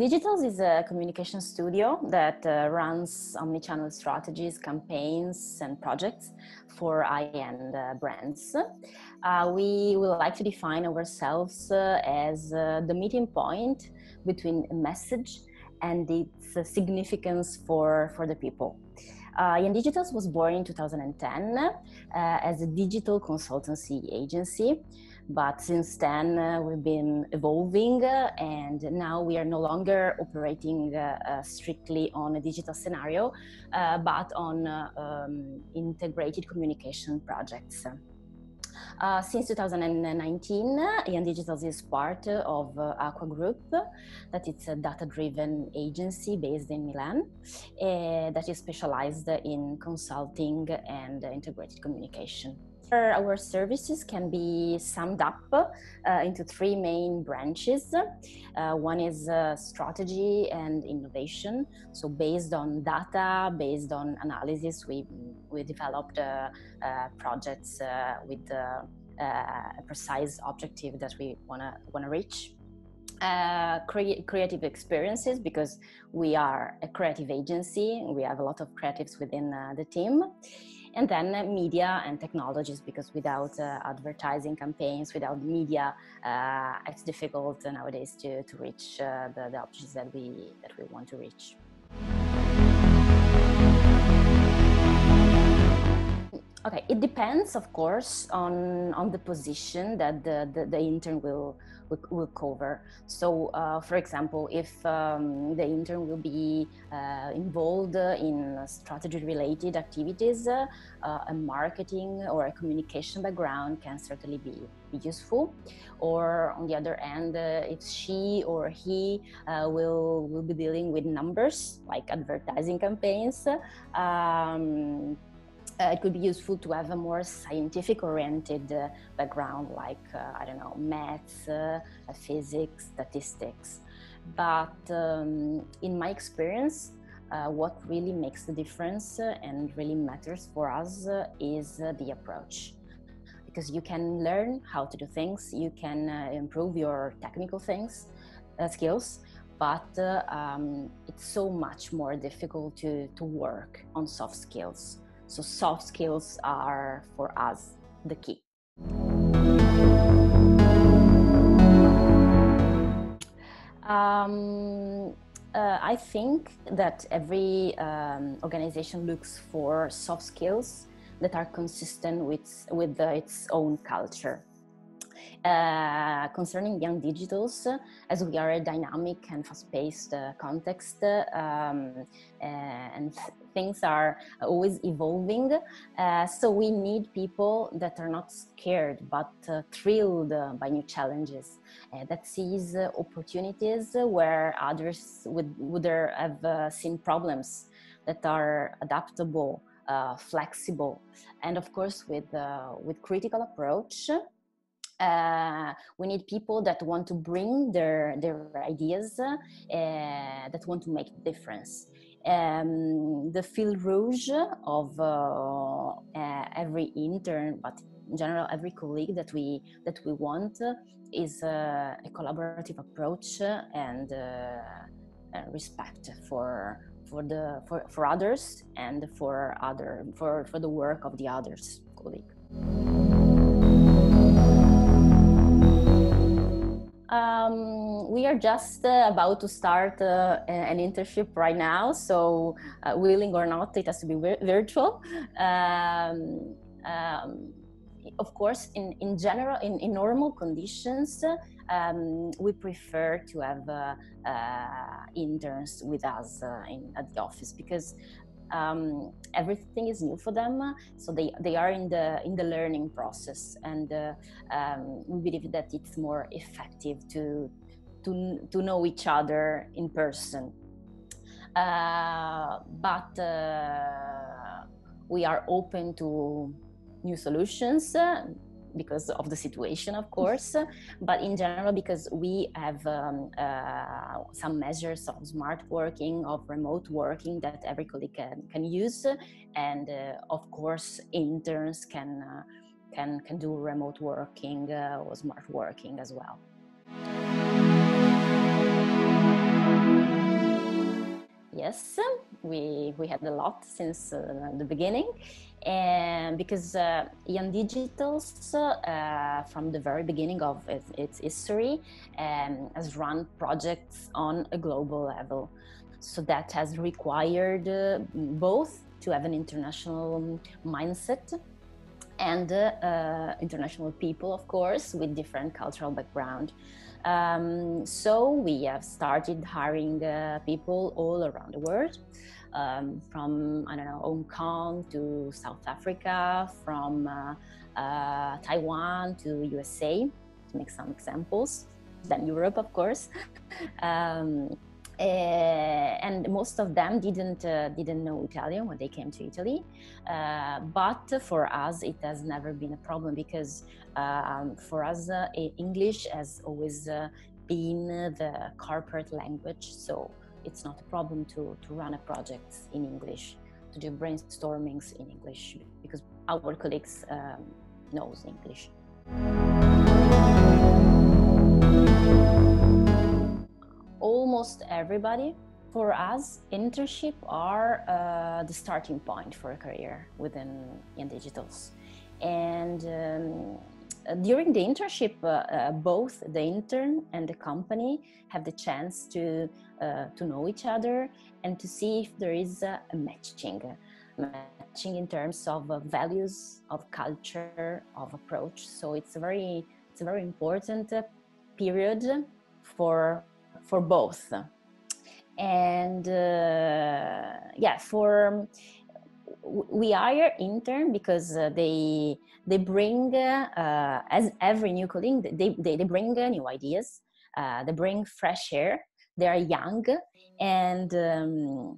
Digitals is a communication studio that uh, runs omnichannel strategies, campaigns, and projects for high-end uh, brands. Uh, we would like to define ourselves uh, as uh, the meeting point between a message and its significance for, for the people. Uh, Young Digitals was born in 2010 uh, as a digital consultancy agency, but since then uh, we've been evolving uh, and now we are no longer operating uh, uh, strictly on a digital scenario, but on um, integrated communication projects. Uh, since 2019, Young Digitals is part of uh, Aqua Group, that it's a data-driven agency based in Milan uh, that is specialized in consulting and integrated communication. Our services can be summed up uh, into three main branches. Uh, one is uh, strategy and innovation. So based on data, based on analysis, we, we developed uh, uh, projects uh, with a precise objective that we want to want to reach. Cre creative experiences because we are a creative agency. We have a lot of creatives within the team and then media and technologies because without uh, advertising campaigns without media uh, it's difficult nowadays to, to reach uh, the, the objectives that we that we want to reach okay it depends of course on on the position that the the, the intern will will, cover. So, uh, for example, if um, the intern will be uh, involved in strategy-related activities, uh, a marketing or a communication background can certainly be, be useful. Or on the other end, uh, if she or he uh, will will be dealing with numbers like advertising campaigns. Um, uh, it could be useful to have a more scientific oriented uh, background like uh, i don't know maths uh, physics statistics. But um, in my experience uh, what really makes the difference uh, and really matters for us is the approach. Because you can learn how to do things you can improve your technical things skills but um, it's so much more difficult to, to work on soft skills so soft skills are for us the key. Um, uh, I think that every um, organization looks for soft skills that are consistent with, with the, its own culture. Uh, concerning young digitals, as we are a dynamic and fast-paced uh, context, um, uh, and things are always evolving. Uh, so we need people that are not scared but uh, thrilled by new challenges, that sees opportunities where others would, would have seen problems, that are adaptable, flexible, and of course with, with critical approach uh, we need people that want to bring their their ideas uh, that want to make difference um, the fil rouge of uh, uh, every intern but in general every colleague that we that we want is uh, a collaborative approach and respect for for the for, for others and for other for for the work of the others colleague Um, we are just uh, about to start uh, an internship right now, so uh, willing or not, it has to be virtual. Um, um, of course, in, in general, in, in normal conditions, um, we prefer to have uh, uh, interns with us uh, in, at the office because um, everything is new for them so they, they are in the in the learning process and uh, um, we believe that it's more effective to to, to know each other in person. Uh, but uh, we are open to new solutions because of the situation, of course, but in general, because we have um, uh, some measures of smart working, of remote working that every colleague can, can use, and uh, of course, interns can uh, can can do remote working uh, or smart working as well. yes, we we had a lot since uh, the beginning, and because uh, Young Digitals, uh, from the very beginning of its, its history, um, has run projects on a global level. So that has required uh, both to have an international mindset and uh, international people, of course, with different cultural background. Um, so we have started hiring uh, people all around the world, um, from I don't know Hong Kong to South Africa, from uh, uh, Taiwan to USA, to make some examples. Then Europe, of course. um, uh, and most of them didn't uh, didn't know Italian when they came to Italy. Uh, but for us, it has never been a problem because um, for us, uh, English has always been the corporate language. So it's not a problem to to run a project in English, to do brainstormings in English because our colleagues um, knows English. almost everybody. For us, internship are uh, the starting point for a career within Young Digitals. And um, during the internship, uh, uh, both the intern and the company have the chance to uh, to know each other and to see if there is a, matching, matching in terms of uh, values, of culture, of approach. So it's a very it's a very important uh, period for for both and uh, yeah for we hire intern because uh, they they bring uh, as every new colleague they, they, they bring new ideas uh, they bring fresh air they are young and um,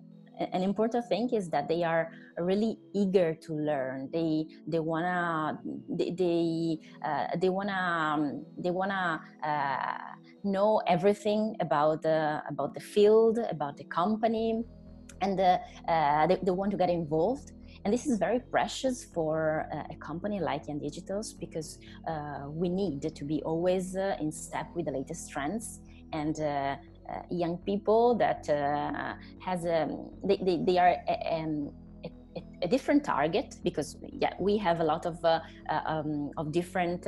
an important thing is that they are really eager to learn. They they wanna they they, uh, they wanna um, they wanna uh, know everything about the about the field about the company and uh, uh they, they want to get involved and this is very precious for uh, a company like Young Digitals because uh, we need to be always in step with the latest trends. And uh, young people that uh, has a, um, they, they, they are a, um, a, a, different target because yeah we have a lot of uh, um, of different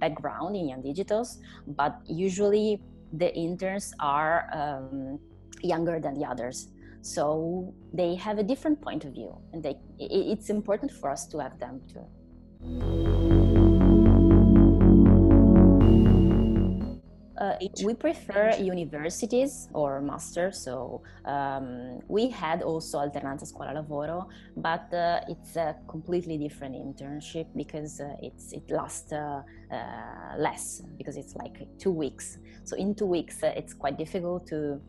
background in young digitals. But usually the interns are um, younger than the others so they have a different point of view and they, it's important for us to have them too Uh, we prefer universities or master. So um, we had also Alternanza Scuola Lavoro, but uh, it's a completely different internship because uh, it's it lasts uh, uh, less because it's like two weeks. So in two weeks, uh, it's quite difficult to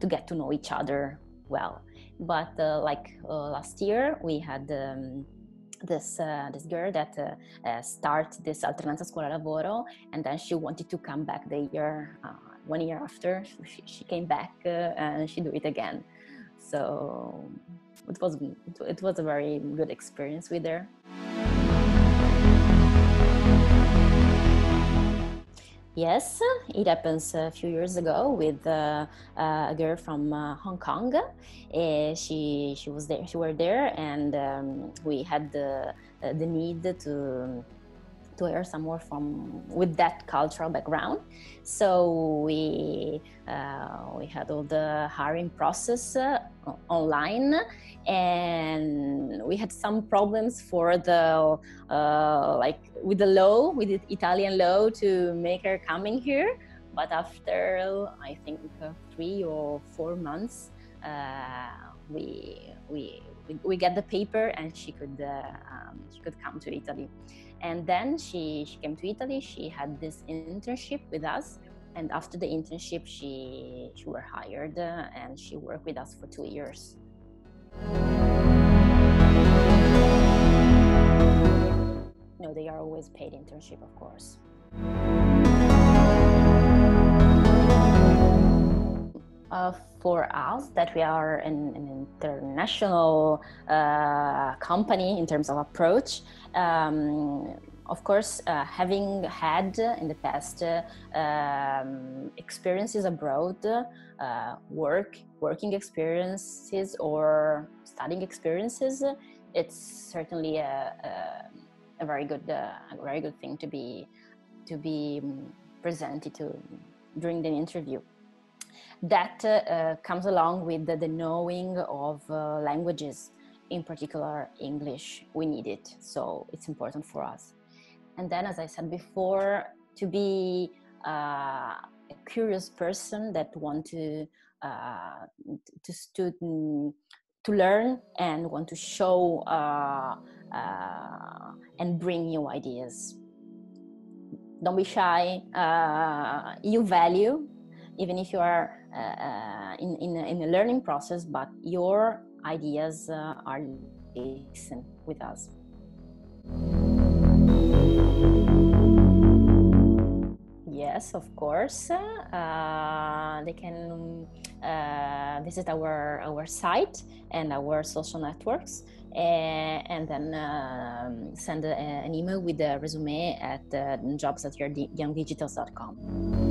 to get to know each other well. But like last year, we had. Um, this uh, this girl that uh, uh, start this alternanza scuola lavoro and then she wanted to come back the year uh, one year after she, she came back uh, and she do it again so it was it was a very good experience with her Yes, it happens a few years ago with uh, a girl from uh, Hong Kong. Uh, she she was there. She were there, and um, we had the uh, the need to to hear some more from with that cultural background. So we uh, we had all the hiring process uh, online, and we had some problems for the uh, like with the law, with the Italian law, to make her coming here. But after I think uh, three or four months, uh, we we we get the paper and she could uh, um, she could come to Italy and then she she came to italy she had this internship with us and after the internship she she were hired uh, and she worked with us for two years no they are always paid internship of course uh, for us that we are an, an international uh, company in terms of approach. Um, of course, uh, having had in the past uh, um, experiences abroad, uh, work working experiences or studying experiences, it's certainly a, a, a very good uh, a very good thing to be to be um, presented to during the interview. That uh, comes along with the, the knowing of uh, languages, in particular English. We need it, so it's important for us. And then, as I said before, to be uh, a curious person that want to uh, to to to learn and want to show uh, uh, and bring new ideas. Don't be shy. Uh, you value, even if you are uh, in, in, in a learning process, but your ideas are listened with us. Yes, of course. Uh, they can uh, visit our our site and our social networks, and, and then um, send a, an email with the resume at uh, jobs at youngdigitals.com.